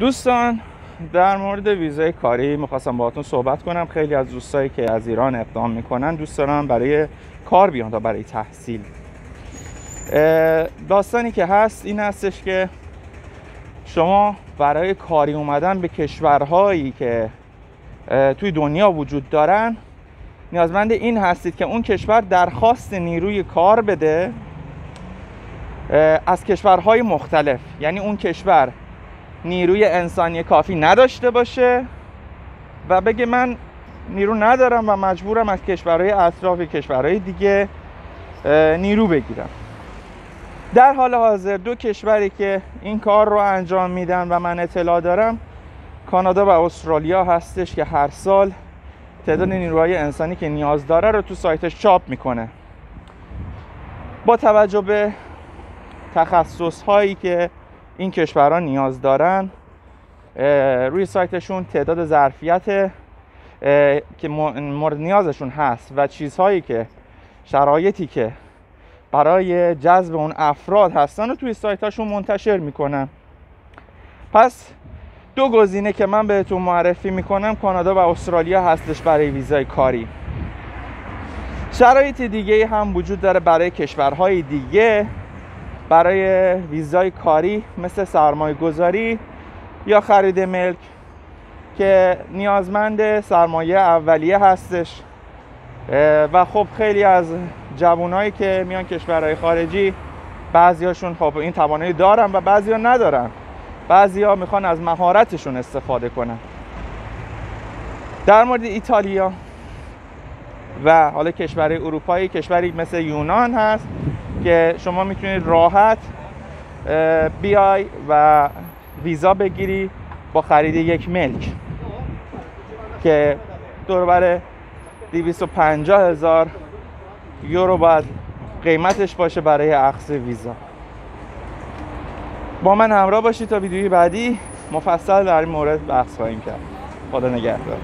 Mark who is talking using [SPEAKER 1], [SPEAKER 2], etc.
[SPEAKER 1] دوستان در مورد ویزای کاری می‌خواستم باهاتون صحبت کنم. خیلی از دوستایی که از ایران اقدام می‌کنن دوست دارم برای کار بیان تا برای تحصیل. داستانی که هست این هستش که شما برای کاری اومدن به کشورهایی که توی دنیا وجود دارن نیازمند این هستید که اون کشور درخواست نیروی کار بده از کشورهای مختلف. یعنی اون کشور نیروی انسانی کافی نداشته باشه و بگه من نیرو ندارم و مجبورم از کشورهای اطراف کشورهای دیگه نیرو بگیرم. در حال حاضر دو کشوری که این کار رو انجام میدن و من اطلاع دارم کانادا و استرالیا هستش که هر سال تعداد نیروهای انسانی که نیاز داره رو تو سایتش چاپ می‌کنه. با توجه به تخصص هایی که این کشورها نیاز دارن روی سایتشون تعداد ظرفیت که مورد نیازشون هست و چیزهایی که شرایطی که برای جذب اون افراد هستن رو توی سایتاشون منتشر می‌کنن. پس دو گزینه که من بهتون معرفی می‌کنم کانادا و استرالیا هستش برای ویزای کاری. شرایط دیگه هم وجود داره برای کشورهای دیگه. برای ویزای کاری مثل سرمایه گذاری یا خرید ملک که نیازمند سرمایه اولیه هستش. و خب خیلی از جوانایی که میان کشورهای خارجی بعضیاشون خب این توانایی دارن و بعضیا ندارن. بعضیا می‌خوان از مهارتشون استفاده کنن. در مورد ایتالیا و حالا کشورهای اروپایی کشوری مثل یونان هست که شما می‌تونید راحت بیای و ویزا بگیری با خرید یک ملک که دوربر 250 هزار یورو باید قیمتش باشه برای اخذ ویزا. با من همراه باشید تا ویدیوی بعدی. مفصل در این مورد بحث خواهیم کرد. خدا نگهدار.